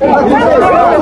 ¡Vamos!